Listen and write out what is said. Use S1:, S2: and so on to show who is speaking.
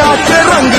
S1: María Terran